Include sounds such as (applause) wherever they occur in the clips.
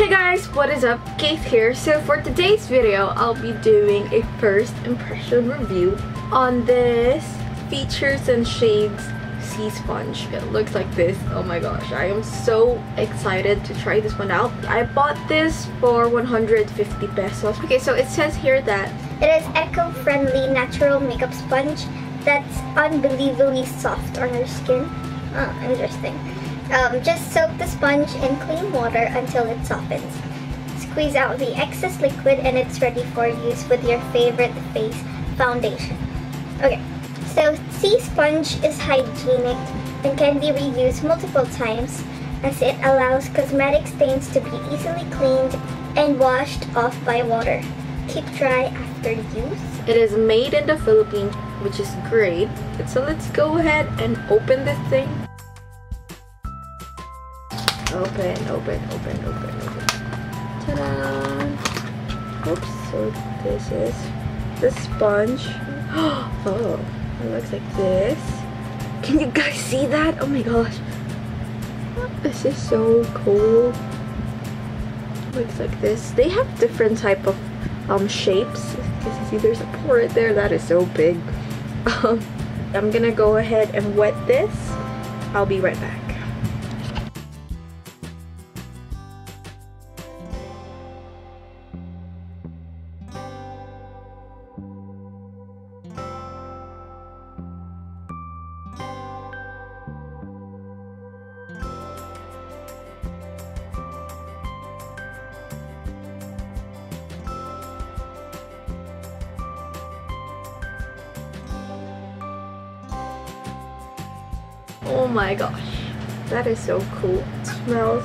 Hey guys, what is up? Keith here. So for today's video, I'll be doing a first impression review on this Features and Shades Sea Sponge. It looks like this. Oh my gosh, I am so excited to try this one out. I bought this for 150 pesos. Okay, so it says here that It is eco-friendly natural makeup sponge that's unbelievably soft on your skin. Oh, interesting. Um, just soak the sponge in clean water until it softens. Squeeze out the excess liquid and it's ready for use with your favorite face foundation. Okay, so sea sponge is hygienic and can be reused multiple times as it allows cosmetic stains to be easily cleaned and washed off by water. Keep dry after use. it is made in the Philippines, which is great. So let's go ahead and open this thing. Open, open, open, open, open. Ta-da! Oops, so this is the sponge. (gasps) Oh, it looks like this. Can you guys see that? Oh my gosh. This is so cool. Looks like this. They have different type of um shapes. As you see, there's a pore right there. That is so big. (laughs) Um, I'm gonna go ahead and wet this. I'll be right back. My gosh, that is so cool. It smells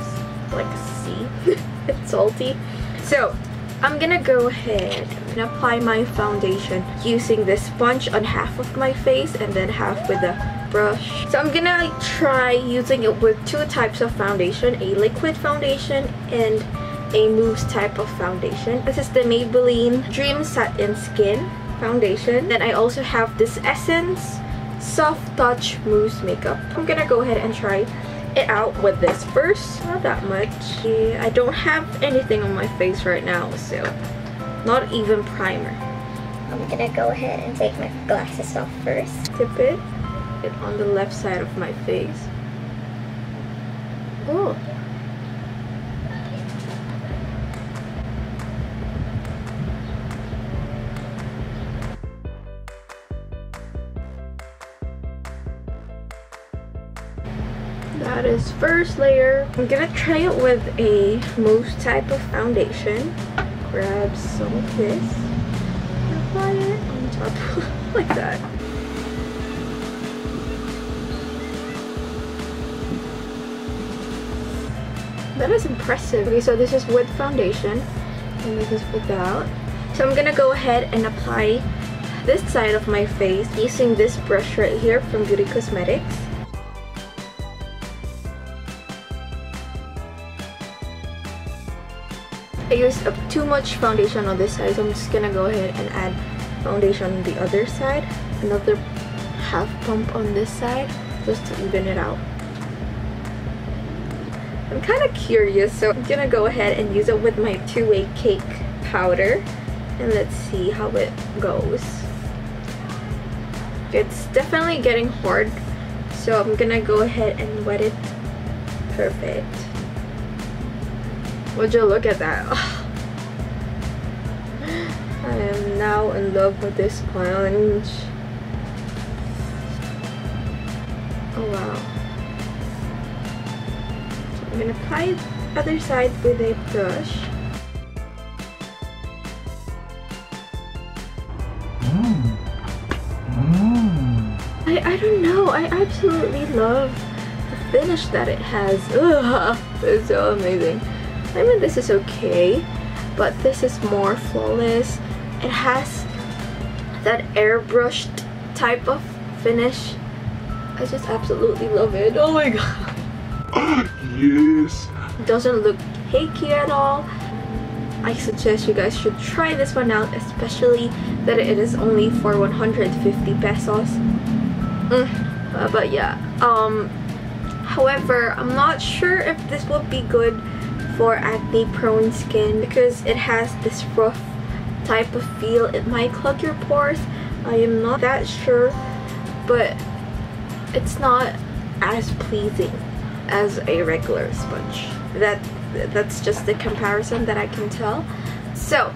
like sea. (laughs) it's salty. So, I'm gonna go ahead and apply my foundation using this sponge on half of my face and then half with a brush. So I'm gonna try using it with two types of foundation, a liquid foundation and a mousse type of foundation. This is the Maybelline Dream Satin Skin foundation. Then I also have this Essence Soft Touch Mousse Makeup. I'm gonna go ahead and try it out with this first. Not that much. I don't have anything on my face right now, so not even primer. I'm gonna go ahead and take my glasses off first. Tip it, it on the left side of my face. Oh. First layer. I'm gonna try it with a mousse type of foundation. Grab some of this. Apply it on top (laughs) like that. That is impressive. Okay, so this is with foundation and this is without. So I'm gonna go ahead and apply this side of my face using this brush right here from Beauty Cosmetics. I used up too much foundation on this side, so I'm just gonna go ahead and add foundation on the other side. Another half pump on this side, just to even it out. I'm kind of curious, so I'm gonna go ahead and use it with my two-way cake powder. And let's see how it goes. It's definitely getting hard, so I'm gonna go ahead and wet it perfect. Would you look at that? (sighs) I am now in love with this sponge. Oh wow. So I'm gonna apply the other side with a brush. Mm. I, I don't know, I absolutely love the finish that it has. (laughs) Ugh, it's so amazing. I mean, this is okay, but this is more flawless. It has that airbrushed type of finish. I just absolutely love it. Oh my god. (laughs) yes. It doesn't look cakey at all. I suggest you guys should try this one out, especially that it is only for 150 pesos. Mm, uh, but yeah, um, however, I'm not sure if this will be good for acne prone skin because it has this rough type of feel. It might clog your pores. I am not that sure, but it's not as pleasing as a regular sponge. That that's just the comparison that I can tell. So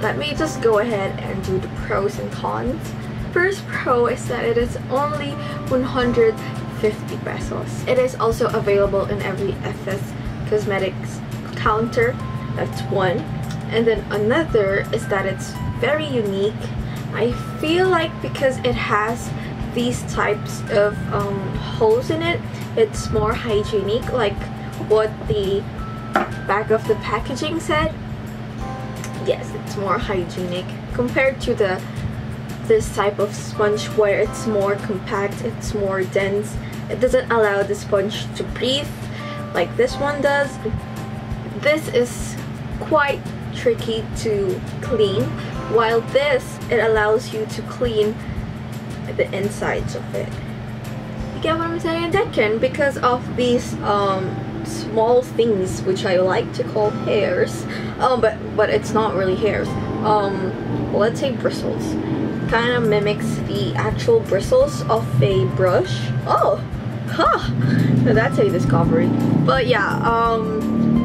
let me just go ahead and do the pros and cons. First pro is that it is only 150 pesos. It is also available in every FS Cosmetics counter. That's one. And then another is that it's very unique. I feel like because it has these types of um, holes in it, it's more hygienic like what the back of the packaging said. Yes, it's more hygienic compared to the this type of sponge where it's more compact, it's more dense. It doesn't allow the sponge to breathe like this one does. This is quite tricky to clean while this it allows you to clean the insides of it. You get what I'm saying? That can because of these um, small things which I like to call hairs. Um, but but it's not really hairs. Um, let's say bristles. Kind of mimics the actual bristles of a brush. Oh, huh. that's a discovery. But yeah, um,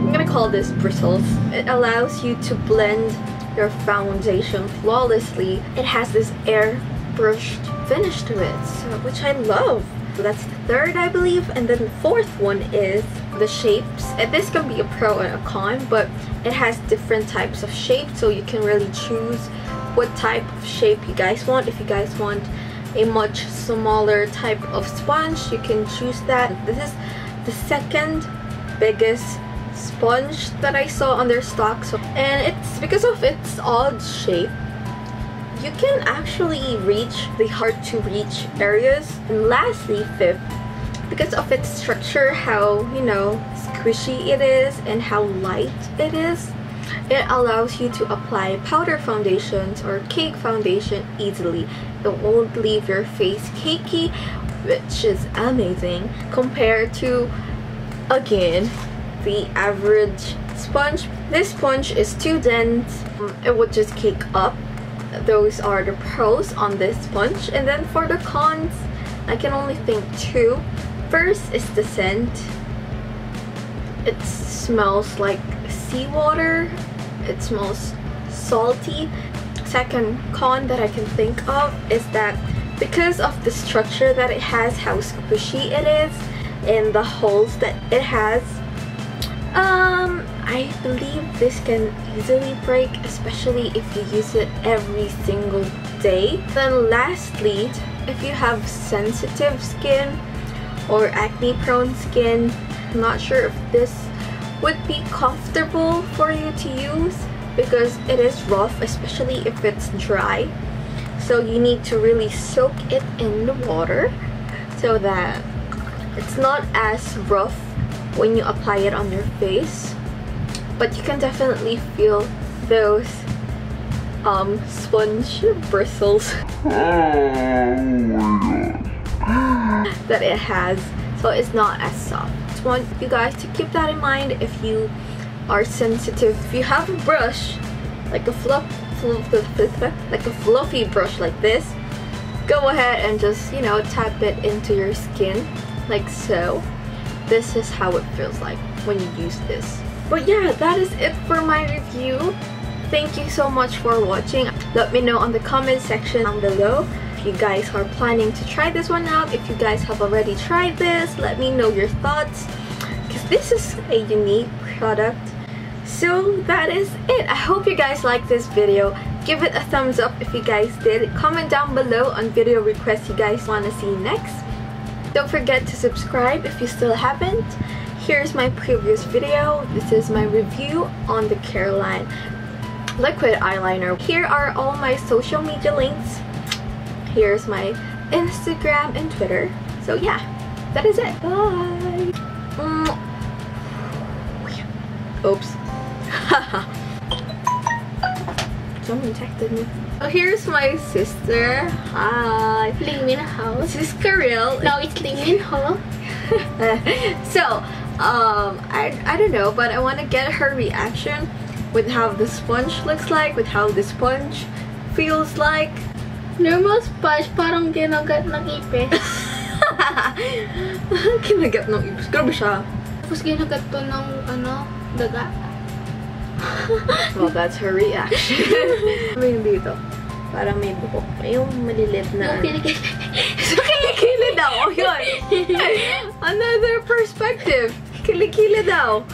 I'm gonna call this bristles. It allows you to blend your foundation flawlessly. It has this airbrushed finish to it, so, which I love. So that's the third, I believe. And then the fourth one is the shapes. And this can be a pro and a con, but it has different types of shapes, so you can really choose what type of shape you guys want. If you guys want a much smaller type of sponge, you can choose that. This is the second biggest sponge that I saw on their stock. So, and it's because of its odd shape you can actually reach the hard to reach areas. And lastly, fifth, because of its structure, how, you know, squishy it is and how light it is, it allows you to apply powder foundations or cake foundation easily. It won't leave your face cakey, which is amazing compared to, again, the average sponge. This sponge is too dense, it would just cake up. Those are the pros on this sponge. And then for the cons I can only think two. First is the scent. It smells like seawater it smells salty second con that I can think of is that because of the structure that it has how squishy it is and the holes that it has um I believe this can easily break, especially if you use it every single day. Then lastly, if you have sensitive skin or acne prone skin, I'm not sure if this would be comfortable for you to use because it is rough, especially if it's dry. So you need to really soak it in the water so that it's not as rough when you apply it on your face but you can definitely feel those um, sponge bristles (laughs) that it has so it's not as soft. Want you guys to keep that in mind if you are sensitive. If you have a brush like a fluff, fluff, like a fluffy brush like this, go ahead and just you know tap it into your skin like so. This is how it feels like when you use this. But yeah, that is it for my review. Thank you so much for watching. Let me know on the comment section down below you guys are planning to try this one out. If you guys have already tried this, let me know your thoughts. Because this is a unique product. So that is it. I hope you guys liked this video. Give it a thumbs up if you guys did. Comment down below on video requests you guys want to see next. Don't forget to subscribe if you still haven't. Here's my previous video. This is my review on the Careline liquid eyeliner. Here are all my social media links. Here's my Instagram and Twitter. So yeah, that is it. Bye. Mm. Oops. (laughs) Someone texted me. Oh, here's my sister. Hi. Ling Min Ho. This is Karel. No, it's Ling Min Ho. (laughs) so, um, I, I don't know, but I want to get her reaction with how the sponge looks like, with how the sponge feels like. Normal sponge, parang ginagat ng ipis. (laughs) Kinagat ng ibs. Grabe siya. Tapos ginagat to ng, ano, daga. Well, that's her reaction. (laughs) Ano yung dito? Parang may buhok. Yung malilit na. Yung kilikili. (laughs) So, kilikili daw. Oh, yun. Another perspective. Kilikili daw.